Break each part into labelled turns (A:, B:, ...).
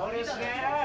A: Bonus now.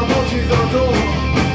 B: monte de odor